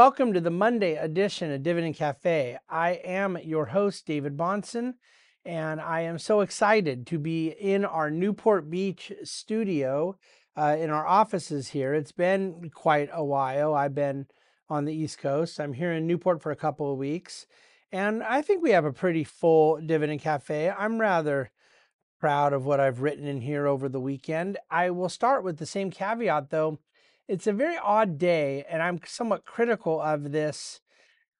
welcome to the Monday edition of Dividend Cafe. I am your host, David Bahnsen, and I am so excited to be in our Newport Beach studio uh, in our offices here. It's been quite a while. I've been on the East Coast. I'm here in Newport for a couple of weeks, and I think we have a pretty full Dividend Cafe. I'm rather proud of what I've written in here over the weekend. I will start with the same caveat, though it's a very odd day, and I'm somewhat critical of this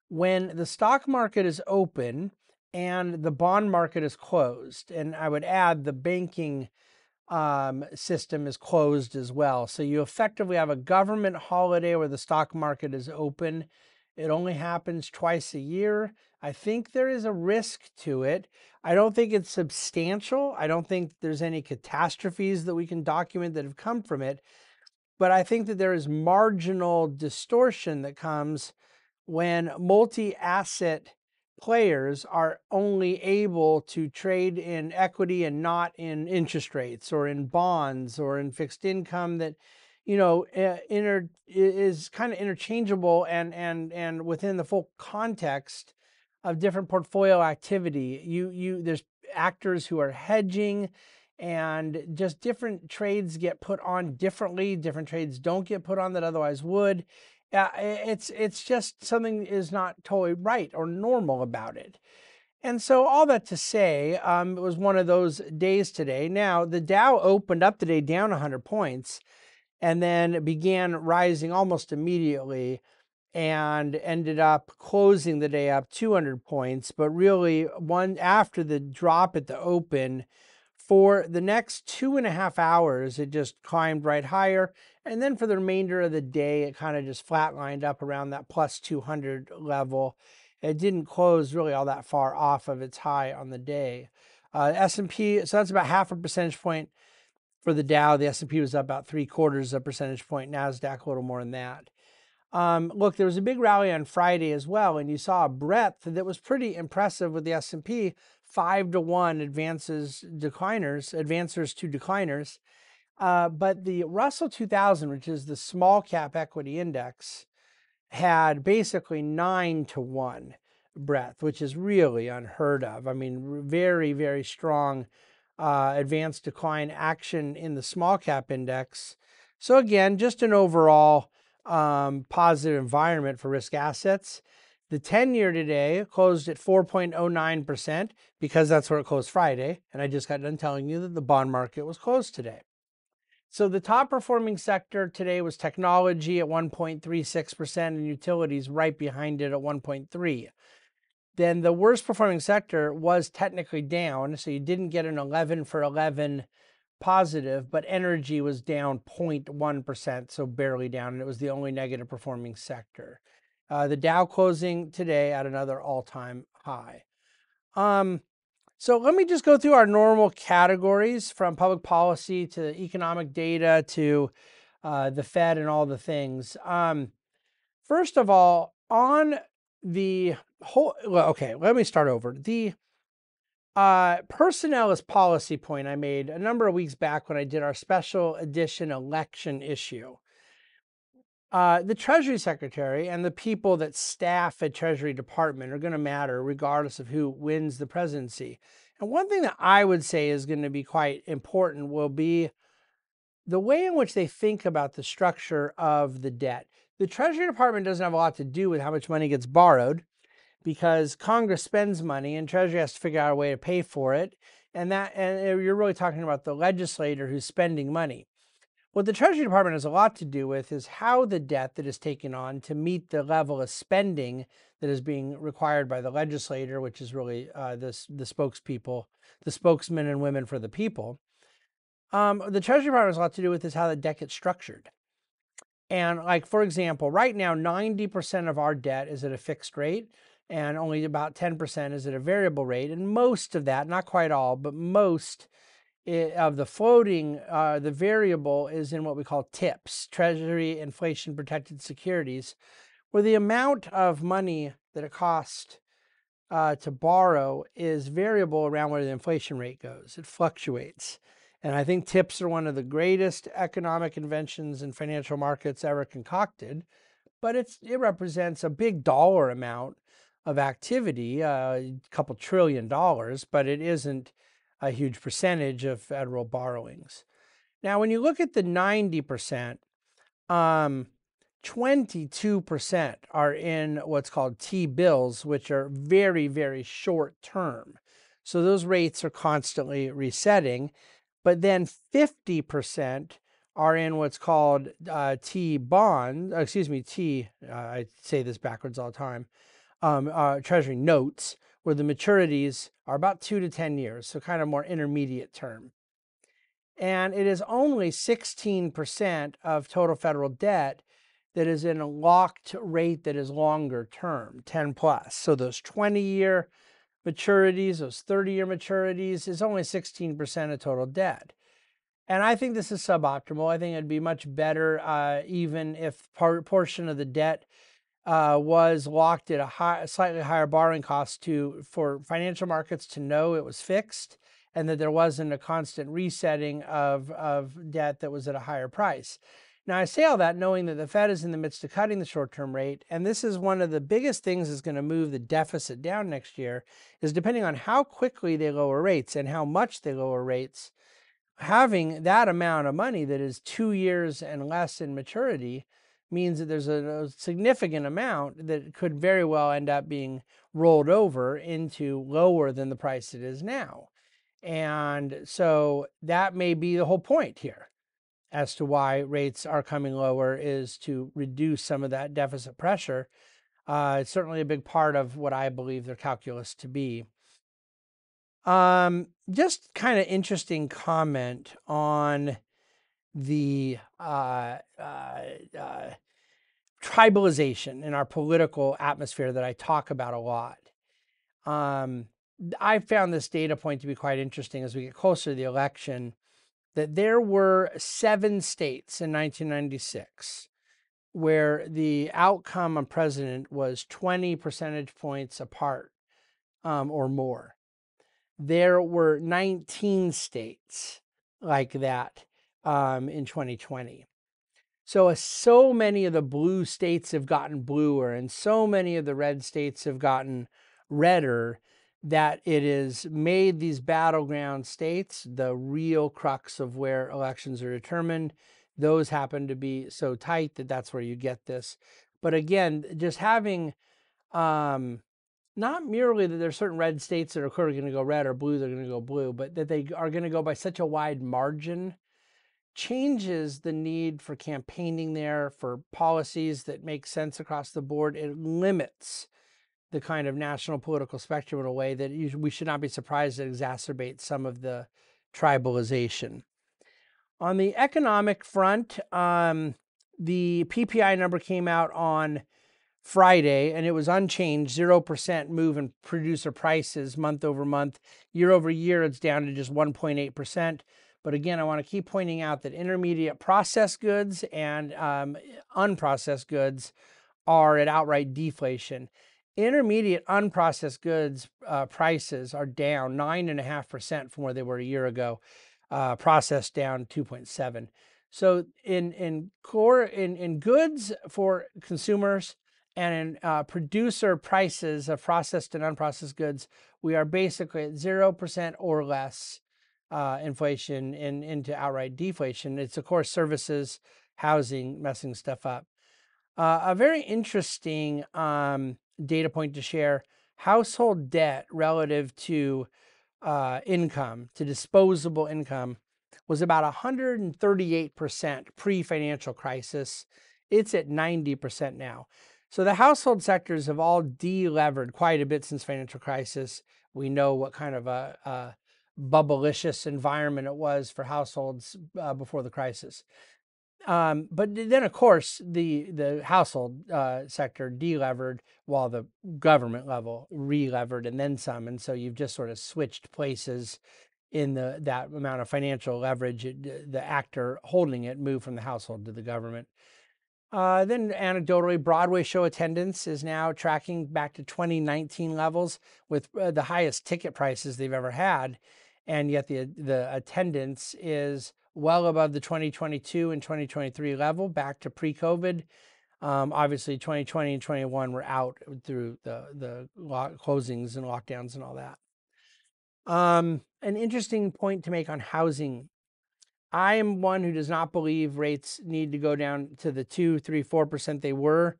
when the stock market is open and the bond market is closed. And I would add the banking um, system is closed as well. So you effectively have a government holiday where the stock market is open. It only happens twice a year. I think there is a risk to it. I don't think it's substantial. I don't think there's any catastrophes that we can document that have come from it. But I think that there is marginal distortion that comes when multi asset players are only able to trade in equity and not in interest rates or in bonds or in fixed income that you know uh, inter, is kind of interchangeable and and and within the full context of different portfolio activity. You you there's actors who are hedging and just different trades get put on differently. Different trades don't get put on that otherwise would. Uh, it's it's just something is not totally right or normal about it. And so all that to say, um, it was one of those days today. Now the Dow opened up today down 100 points, and then began rising almost immediately, and ended up closing the day up 200 points. But really, one after the drop at the open for the next two and a half hours, it just climbed right higher. And then for the remainder of the day, it kind of just flatlined up around that plus 200 level. It didn't close really all that far off of its high on the day. Uh, S&P, so that's about half a percentage point for the Dow. The S&P was up about three quarters of a percentage point. NASDAQ a little more than that. Um, look, there was a big rally on Friday as well, and you saw a breadth that was pretty impressive with the S&P, five to one advances decliners, advancers to decliners. Uh, but the Russell 2000, which is the small cap equity index, had basically nine to one breadth, which is really unheard of. I mean, very, very strong uh, advanced decline action in the small cap index. So again, just an overall um, positive environment for risk assets. The 10 year today closed at 4.09% because that's where it closed Friday. And I just got done telling you that the bond market was closed today. So the top performing sector today was technology at 1.36% and utilities right behind it at 1.3. Then the worst performing sector was technically down, so you didn't get an 11 for 11 positive, but energy was down 0.1%, so barely down, and it was the only negative performing sector. Uh, the Dow closing today at another all time high. Um, so let me just go through our normal categories from public policy to economic data to uh, the Fed and all the things. Um, first of all, on the whole, okay, let me start over. The uh, personnel is policy point I made a number of weeks back when I did our special edition election issue. Uh, the Treasury Secretary and the people that staff a Treasury Department are going to matter regardless of who wins the presidency. And one thing that I would say is going to be quite important will be the way in which they think about the structure of the debt. The Treasury Department doesn't have a lot to do with how much money gets borrowed because Congress spends money and Treasury has to figure out a way to pay for it. And that and you're really talking about the legislator who's spending money. What the Treasury Department has a lot to do with is how the debt that is taken on to meet the level of spending that is being required by the legislator, which is really uh, this, the spokespeople, the spokesmen and women for the people. Um, the Treasury Department has a lot to do with is how the debt gets structured. And like, for example, right now, 90% of our debt is at a fixed rate and only about 10% is at a variable rate. And most of that, not quite all, but most of the floating, uh, the variable is in what we call TIPS, Treasury Inflation Protected Securities, where the amount of money that it costs uh, to borrow is variable around where the inflation rate goes. It fluctuates. And I think TIPS are one of the greatest economic inventions in financial markets ever concocted but it's it represents a big dollar amount of activity, uh, a couple trillion dollars, but it isn't a huge percentage of federal borrowings. Now, when you look at the 90%, um, 22% are in what's called T bills, which are very, very short term. So those rates are constantly resetting. But then 50% are in what's called uh, T bond, excuse me, T, uh, I say this backwards all the time, um, uh, Treasury notes, where the maturities are about two to 10 years, so kind of more intermediate term. And it is only 16% of total federal debt that is in a locked rate that is longer term, 10 plus. So those 20 year maturities, those 30 year maturities is only 16% of total debt. And I think this is suboptimal. I think it'd be much better uh, even if part portion of the debt uh, was locked at a, high, slightly higher borrowing cost to for financial markets to know it was fixed and that there wasn't a constant resetting of, of debt that was at a higher price. Now, I say all that knowing that the Fed is in the midst of cutting the short term rate, and this is one of the biggest things that's going to move the deficit down next year, is depending on how quickly they lower rates and how much they lower rates. Having that amount of money that is two years and less in maturity means that there's a, a significant amount that could very well end up being rolled over into lower than the price it is now. And so that may be the whole point here as to why rates are coming lower is to reduce some of that deficit pressure. Uh, it's certainly a big part of what I believe their calculus to be. Um, just kind of interesting comment on the uh, uh, uh, tribalization in our political atmosphere that I talk about a lot. Um, I found this data point to be quite interesting as we get closer to the election that there were seven states in 1996 where the outcome on president was 20 percentage points apart um, or more. There were 19 states like that um, in 2020. So, uh, so many of the blue states have gotten bluer, and so many of the red states have gotten redder that it has made these battleground states the real crux of where elections are determined. Those happen to be so tight that that's where you get this. But again, just having um, not merely that there's certain red states that are clearly going to go red or blue, they're going to go blue, but that they are going to go by such a wide margin changes the need for campaigning there for policies that make sense across the board. It limits the kind of national political spectrum in a way that you, we should not be surprised it exacerbates some of the tribalization. On the economic front, um, the PPI number came out on Friday and it was unchanged 0% move in producer prices month over month. Year over year, it's down to just 1.8%. But again, I want to keep pointing out that intermediate processed goods and um, unprocessed goods are at outright deflation. Intermediate unprocessed goods uh, prices are down 9.5% from where they were a year ago, uh, processed down 2.7. So in in core in, in goods for consumers and in uh, producer prices of processed and unprocessed goods, we are basically at zero percent or less uh, inflation in, into outright deflation. It's of course services, housing messing stuff up. Uh, a very interesting um, data point to share household debt relative to uh, income, to disposable income, was about 138% pre financial crisis. It's at 90% now. So the household sectors have all delevered quite a bit since financial crisis. We know what kind of a, a bubblicious environment it was for households uh, before the crisis. Um, but then, of course, the the household uh, sector delevered while the government level relevered and then some, and so you've just sort of switched places in the that amount of financial leverage. The actor holding it moved from the household to the government. Uh, then, anecdotally, Broadway show attendance is now tracking back to 2019 levels with uh, the highest ticket prices they've ever had, and yet the the attendance is well above the 2022 and 2023 level, back to pre COVID. Um, obviously, 2020 and 21 were out through the the closings and lockdowns and all that. Um, an interesting point to make on housing. I am one who does not believe rates need to go down to the two, three, four percent they were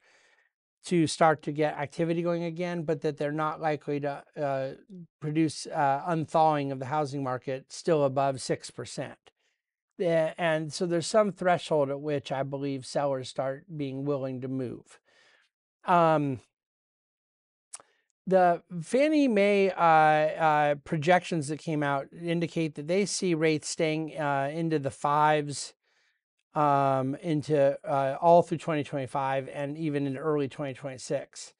to start to get activity going again, but that they're not likely to uh, produce uh, unthawing of the housing market still above six percent. And so there's some threshold at which I believe sellers start being willing to move. Um, the Fannie Mae uh, uh, projections that came out indicate that they see rates staying uh, into the fives um, into uh, all through 2025 and even in early 2026.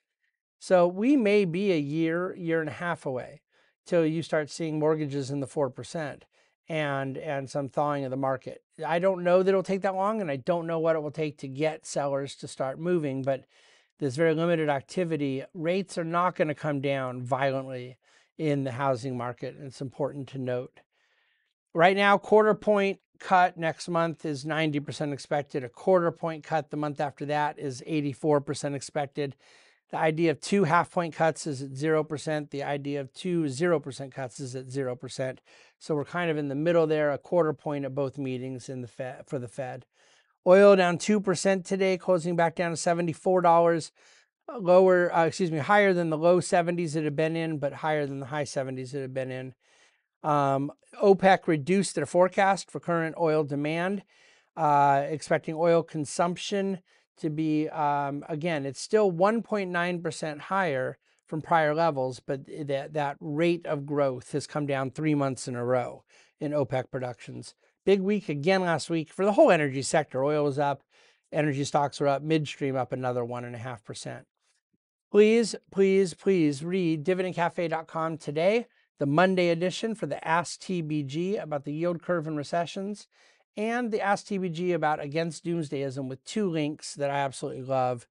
So we may be a year, year and a half away till you start seeing mortgages in the 4% and and some thawing of the market. I don't know that it'll take that long and I don't know what it will take to get sellers to start moving, but there's very limited activity. Rates are not going to come down violently in the housing market. It's important to note. Right now, quarter point cut next month is 90% expected. A quarter point cut the month after that is 84% expected. The idea of two half point cuts is at 0%. The idea of two 0% cuts is at 0%. So we're kind of in the middle there, a quarter point at both meetings in the Fed, for the Fed. Oil down 2% today, closing back down to $74. Uh, lower, uh, excuse me, higher than the low 70s it had been in, but higher than the high 70s it had been in. Um, OPEC reduced their forecast for current oil demand, uh, expecting oil consumption to be, um, again, it's still 1.9% higher from prior levels, but that, that rate of growth has come down three months in a row in OPEC productions. Big week again last week for the whole energy sector. Oil was up, energy stocks were up, midstream up another 1.5%. Please, please, please read dividendcafe.com today, the Monday edition for the Ask TBG about the yield curve and recessions, and the Ask TBG about Against Doomsdayism with two links that I absolutely love.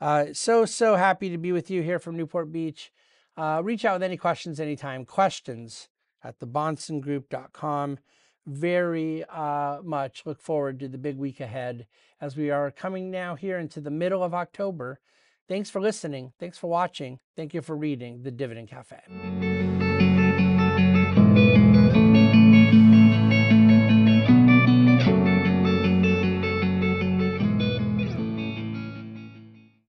Uh, so, so happy to be with you here from Newport Beach. Uh, reach out with any questions anytime. Questions at thebahnsengroup.com very uh, much look forward to the big week ahead as we are coming now here into the middle of October. Thanks for listening. Thanks for watching. Thank you for reading The Dividend Cafe.